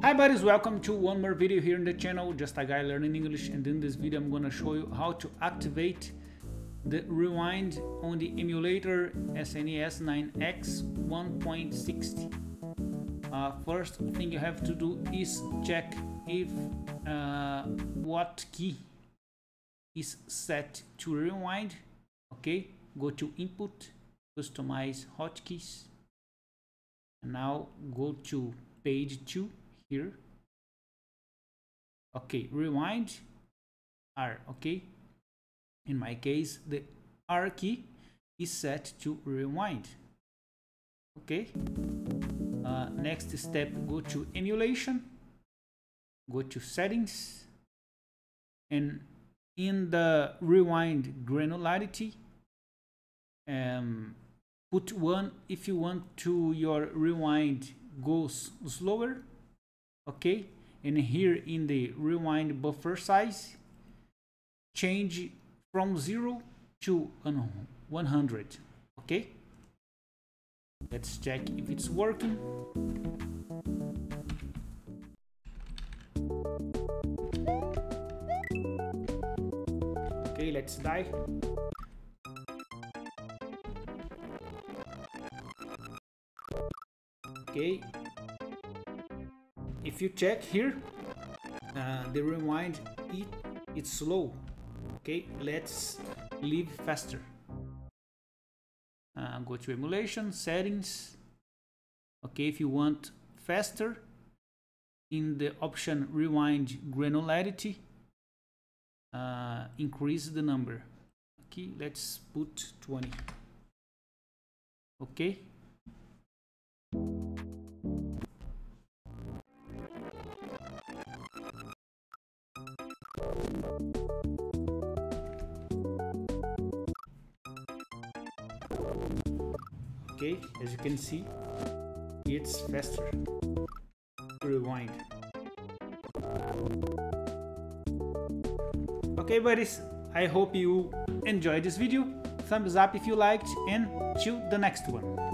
Hi buddies, welcome to one more video here in the channel, just a guy learning English and in this video I'm gonna show you how to activate the rewind on the emulator SNES 9X 1.60. Uh, first thing you have to do is check if uh, what key is set to rewind. Okay, go to input, customize hotkeys, and now go to page 2 here. Okay rewind. R okay in my case the R key is set to rewind. Okay uh, next step go to emulation. Go to settings. And in the rewind granularity um, put one if you want to your rewind goes slower okay? And here in the rewind buffer size change from 0 to 100 okay? Let's check if it's working. Okay let's die. Okay if you check here uh, the rewind it it's slow. Okay let's live faster. Uh, go to emulation settings. Okay if you want faster in the option rewind granularity uh, increase the number. Okay let's put 20 okay okay as you can see it's faster. Rewind. Okay buddies i hope you enjoyed this video. Thumbs up if you liked and till the next one